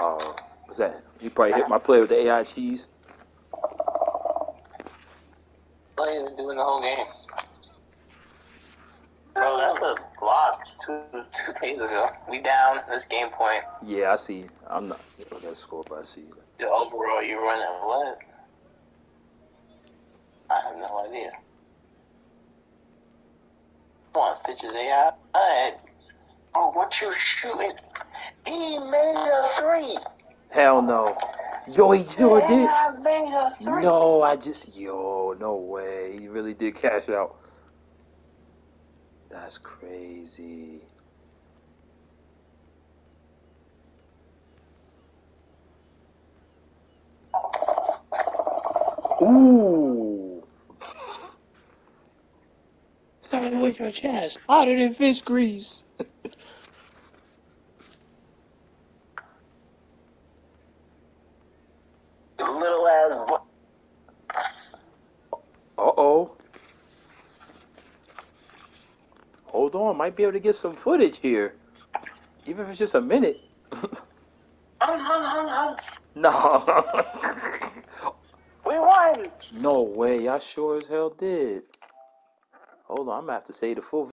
Um, that? You probably hit my player with the AI cheese. Not even doing the whole game. Bro, that's a block two two days ago. We down this game point. Yeah, I see. I'm not. I got score, but I see. The overall, you running what? I have no idea. Come on, pitches AI. Alright. Bro, what you shooting? He made a three. Hell no. Yo, he sure did. AI made a three. No, I just yo, no way. He really did cash out. That's crazy. Ooh. Start with your chest. Hotter than fish grease. Hold on, might be able to get some footage here. Even if it's just a minute. Hung. no. We won. no way, I sure as hell did. Hold on, I'm gonna have to say the full